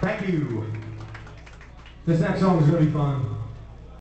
Thank you. This next song is going to be fun.